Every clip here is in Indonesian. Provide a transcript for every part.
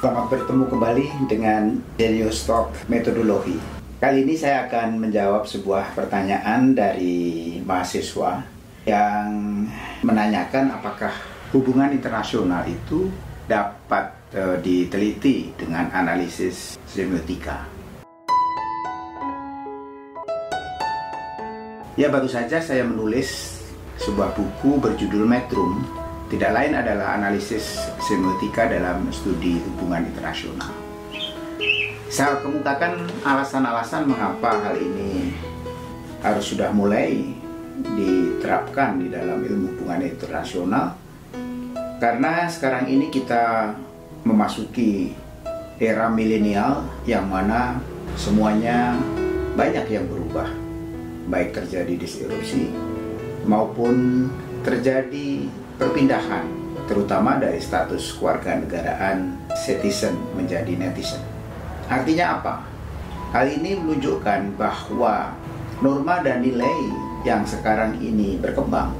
Selamat bertemu kembali dengan Genius Talk Metodologi. Kali ini saya akan menjawab sebuah pertanyaan dari mahasiswa yang menanyakan apakah hubungan internasional itu dapat uh, diteliti dengan analisis semiotika. Ya baru saja saya menulis sebuah buku berjudul Metrum tidak lain adalah analisis semiotika dalam studi hubungan internasional. Saya kemukakan alasan-alasan mengapa hal ini harus sudah mulai diterapkan di dalam ilmu hubungan internasional. Karena sekarang ini kita memasuki era milenial yang mana semuanya banyak yang berubah. Baik terjadi disrupsi maupun terjadi perpindahan, terutama dari status keluarga negaraan citizen menjadi netizen. Artinya apa? Hal ini menunjukkan bahwa norma dan nilai yang sekarang ini berkembang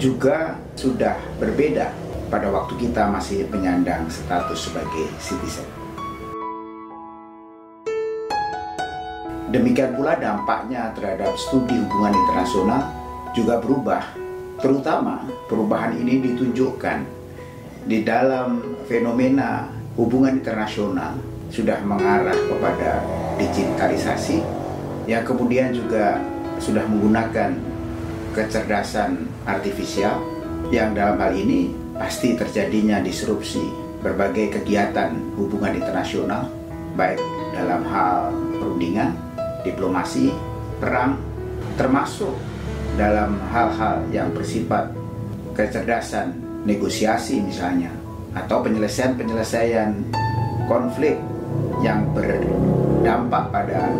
juga sudah berbeda pada waktu kita masih penyandang status sebagai citizen. Demikian pula dampaknya terhadap studi hubungan internasional juga berubah Terutama perubahan ini ditunjukkan di dalam fenomena hubungan internasional sudah mengarah kepada digitalisasi yang kemudian juga sudah menggunakan kecerdasan artifisial yang dalam hal ini pasti terjadinya disrupsi berbagai kegiatan hubungan internasional baik dalam hal perundingan, diplomasi, perang, termasuk dalam hal-hal yang bersifat kecerdasan negosiasi misalnya atau penyelesaian-penyelesaian konflik yang berdampak pada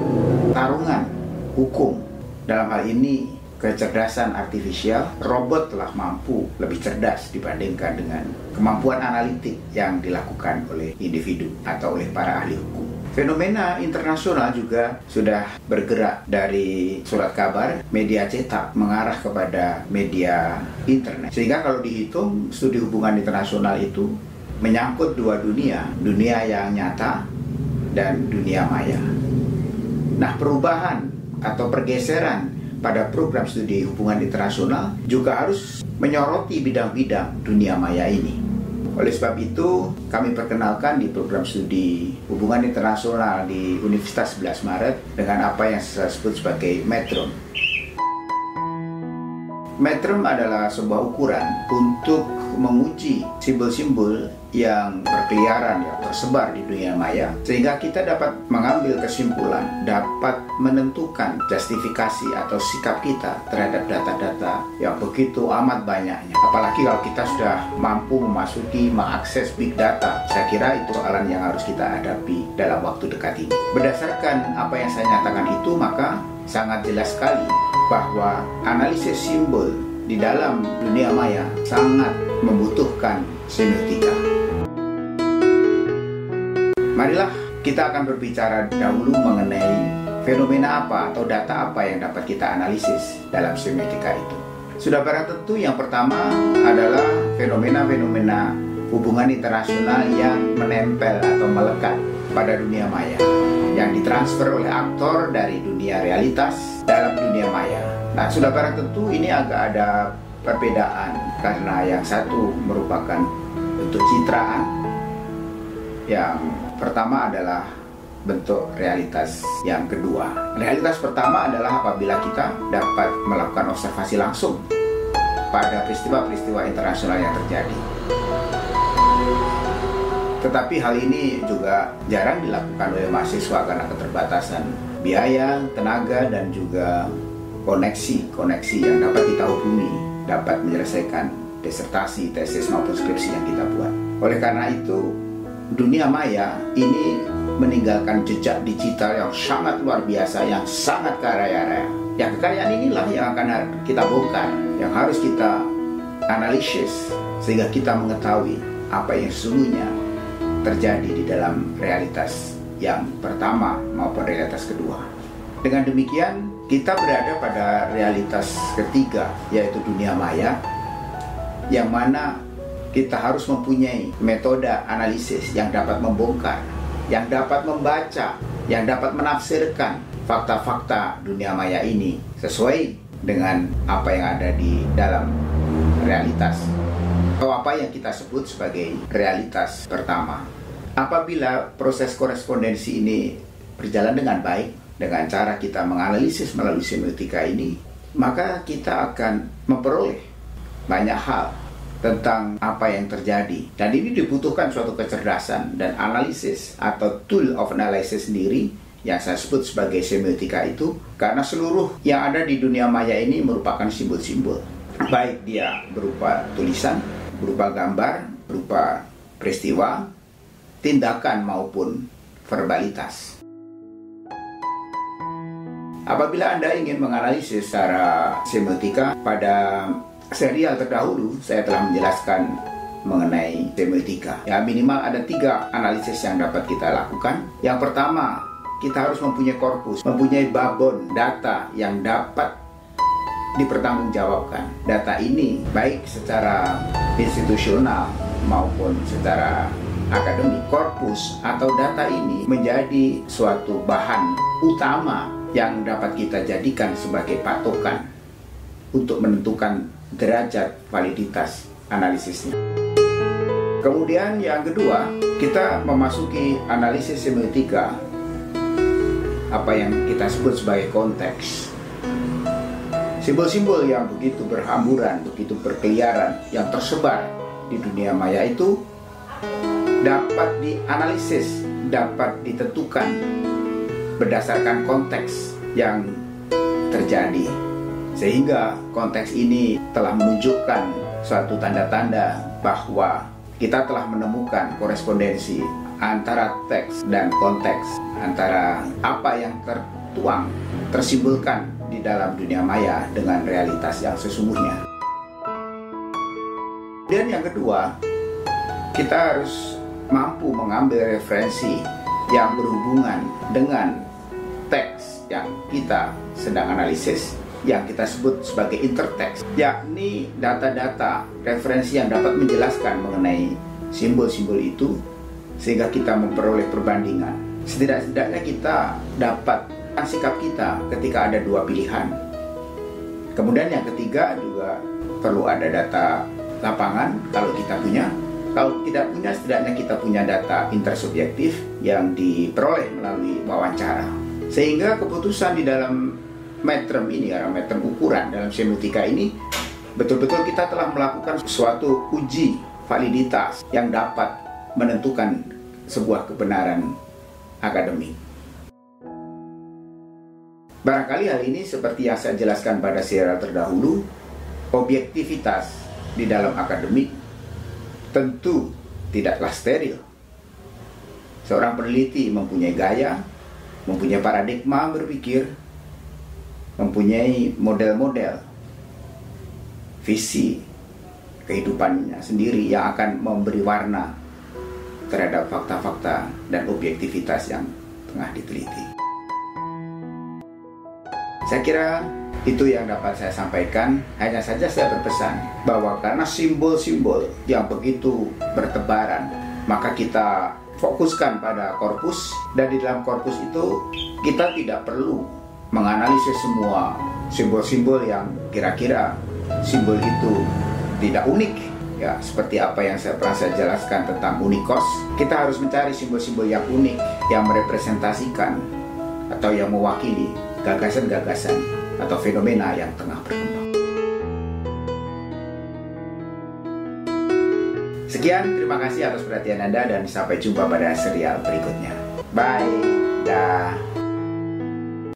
tarungan hukum. Dalam hal ini kecerdasan artifisial robot telah mampu lebih cerdas dibandingkan dengan kemampuan analitik yang dilakukan oleh individu atau oleh para ahli hukum Fenomena internasional juga sudah bergerak dari surat kabar, media cetak mengarah kepada media internet. Sehingga kalau dihitung studi hubungan internasional itu menyangkut dua dunia, dunia yang nyata dan dunia maya. Nah, perubahan atau pergeseran pada program studi hubungan internasional juga harus menyoroti bidang-bidang dunia maya ini. Oleh sebab itu, kami perkenalkan di program studi hubungan internasional di Universitas 11 Maret dengan apa yang saya sebut sebagai metrum. Metrum adalah sebuah ukuran untuk menguji simbol-simbol yang berkeliaran ya tersebar di dunia maya sehingga kita dapat mengambil kesimpulan dapat menentukan justifikasi atau sikap kita terhadap data-data yang begitu amat banyaknya. Apalagi kalau kita sudah mampu memasuki mengakses big data saya kira itu soalan yang harus kita hadapi dalam waktu dekat ini. Berdasarkan apa yang saya nyatakan itu maka sangat jelas sekali bahwa analisis simbol di dalam dunia maya sangat membutuhkan semiotika. Marilah kita akan berbicara dahulu mengenai fenomena apa atau data apa yang dapat kita analisis dalam semiotika itu. Sudah barang tentu yang pertama adalah fenomena-fenomena hubungan internasional yang menempel atau melekat pada dunia maya yang ditransfer oleh aktor dari dunia realitas dalam dunia maya. Nah, sudah barang tentu ini agak ada perbedaan karena yang satu merupakan bentuk citraan yang pertama adalah bentuk realitas yang kedua. Realitas pertama adalah apabila kita dapat melakukan observasi langsung pada peristiwa-peristiwa internasional yang terjadi. Tetapi hal ini juga jarang dilakukan oleh mahasiswa karena keterbatasan biaya, tenaga, dan juga koneksi-koneksi yang dapat kita hubungi, dapat menyelesaikan disertasi, tesis maupun skripsi yang kita buat. Oleh karena itu, dunia maya ini meninggalkan jejak digital yang sangat luar biasa, yang sangat kaya raya. Yang kekayaan inilah yang akan kita bongkar, yang harus kita analisis sehingga kita mengetahui apa yang sesungguhnya terjadi di dalam realitas yang pertama maupun realitas kedua. Dengan demikian, kita berada pada realitas ketiga, yaitu dunia maya, yang mana kita harus mempunyai metode analisis yang dapat membongkar, yang dapat membaca, yang dapat menafsirkan fakta-fakta dunia maya ini sesuai dengan apa yang ada di dalam realitas atau apa yang kita sebut sebagai realitas pertama. Apabila proses korespondensi ini berjalan dengan baik dengan cara kita menganalisis melalui semiotika ini, maka kita akan memperoleh banyak hal tentang apa yang terjadi. Dan ini dibutuhkan suatu kecerdasan dan analisis atau tool of analysis sendiri yang saya sebut sebagai semiotika itu karena seluruh yang ada di dunia maya ini merupakan simbol-simbol. Baik dia berupa tulisan, berupa gambar, berupa peristiwa, tindakan maupun verbalitas. Apabila Anda ingin menganalisis secara semiotika pada serial terdahulu saya telah menjelaskan mengenai semiotika. Ya minimal ada tiga analisis yang dapat kita lakukan. Yang pertama, kita harus mempunyai korpus, mempunyai babon data yang dapat dipertanggungjawabkan. Data ini baik secara institusional maupun secara akademik. Korpus atau data ini menjadi suatu bahan utama yang dapat kita jadikan sebagai patokan untuk menentukan derajat validitas analisisnya. Kemudian yang kedua, kita memasuki analisis semiotika apa yang kita sebut sebagai konteks. Simbol-simbol yang begitu berhamburan, begitu berkeliaran, yang tersebar di dunia maya itu dapat dianalisis, dapat ditentukan berdasarkan konteks yang terjadi. Sehingga konteks ini telah menunjukkan suatu tanda-tanda bahwa kita telah menemukan korespondensi antara teks dan konteks, antara apa yang tertuang, tersimbolkan di dalam dunia maya dengan realitas yang sesungguhnya. Dan yang kedua, kita harus mampu mengambil referensi yang berhubungan dengan teks yang kita sedang analisis yang kita sebut sebagai intertext, yakni data-data referensi yang dapat menjelaskan mengenai simbol-simbol itu sehingga kita memperoleh perbandingan. Setidak-tidaknya kita dapat sikap kita ketika ada dua pilihan. Kemudian yang ketiga juga perlu ada data lapangan kalau kita punya kalau tidak punya, setidaknya kita punya data intersubjektif yang diperoleh melalui wawancara. Sehingga keputusan di dalam metrum ini, ya, metrum ukuran dalam semiotika ini, betul-betul kita telah melakukan suatu uji validitas yang dapat menentukan sebuah kebenaran akademik. Barangkali hal ini seperti yang saya jelaskan pada serial terdahulu, objektivitas di dalam akademik tentu tidaklah steril. Seorang peneliti mempunyai gaya, mempunyai paradigma berpikir, mempunyai model-model, visi kehidupannya sendiri yang akan memberi warna terhadap fakta-fakta dan objektivitas yang tengah diteliti. Saya kira itu yang dapat saya sampaikan. Hanya saja saya berpesan bahwa karena simbol-simbol yang begitu bertebaran, maka kita fokuskan pada korpus. Dan di dalam korpus itu kita tidak perlu menganalisis semua simbol-simbol yang kira-kira simbol itu tidak unik. Ya seperti apa yang saya pernah saya jelaskan tentang unikos. Kita harus mencari simbol-simbol yang unik yang merepresentasikan atau yang mewakili gagasan-gagasan atau fenomena yang tengah berkembang. Sekian, terima kasih atas perhatian Anda dan sampai jumpa pada serial berikutnya. Bye, dah.